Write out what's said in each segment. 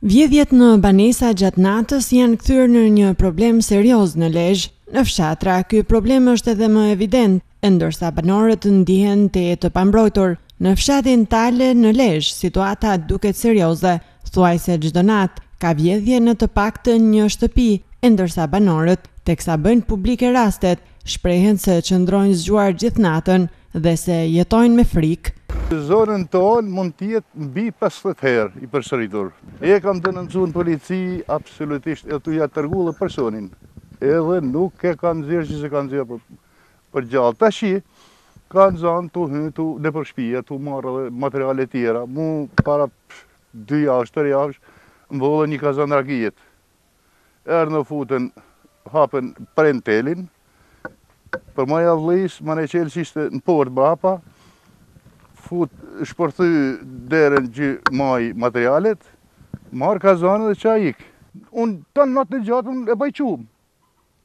Vjedhjet në banesa gjatë natës janë kthyer në një problem serioz në Lezhë. Në fshatra, ky problem është edhe më evident, e ndërsa banorët ndihen tejet të pambrojtur. Në fshatin Tale në Lezhë, situata duket serioze. Thuajse çdo natë ka vjedhje në të paktën një shtëpi, e ndërsa banorët, teksa bëjnë publike rastet, Shprehen se qëndrojnë zgjuar gjithë natën dhe se jetojnë me frikë. Zonën tonë mund të jetë mbi pesdhet herë i përsëritur. E kam denoncuar në polici absolutisht edhe tu ja tregu dhe personin. Edhe nuk e kanë nxjerr qi s'e kanë nxjerr për gjallë. Tashi kanë zanë tu hy tu nëpër shpija tu marrë edhe materiale tjera. Mu para dy javësh, tre javësh më vodhën një kazan rakiet. Erdhën u futën, hapën prenë telin, për maje avllisë, ma në qelë që ishte në port brapa, futë, shpërthy derën gjy maj materialet, marrë kazanë edhe ça ikë. Unë tanë natën e gjatë, unë e baj çumë.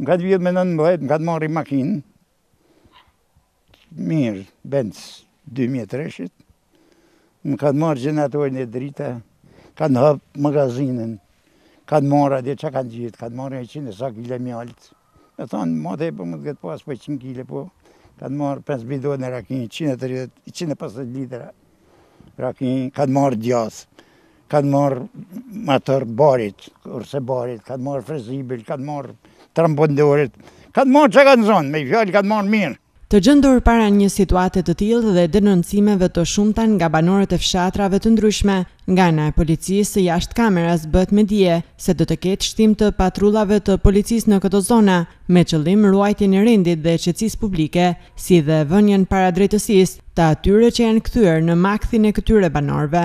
Më kanë vjedhë me nantmdhetë më kanë marrë i makinë, mirë, Benz dy mijë e treshit, më kanë marrë gjeneratorën e drita, kanë hapë magazinën, kanë marrë atje ça kanë gjetë, kanë marrë i qind e sa kile mjaltë. Me thanë, ma tepër me të ketë pasë po 100 kile, po kanë marrë 5 bidona raki, 130, 150 litra. Raki kanë marrë djathë, kanë marrë mator barit, korrëse barit, kanë marrë fresibël, kanë marrë trapan doret, kanë marrë ça kanë zanë, me i fjalë kanë marrë mirë. Të gjendur para një situate të tillë dhe denoncimeve të shumta nga banorët e fshatrave të ndryshme, Nga ana e policisë jashtë kameras bëhet me dije se do të ketë shtim të patrullave të policisë në këto zona, me qëllim ruajtjen e rendit dhe qetësisë publike, si dhe vënien para drejtësisë të atyre që janë kthyer në makthin e këtyre banorëve.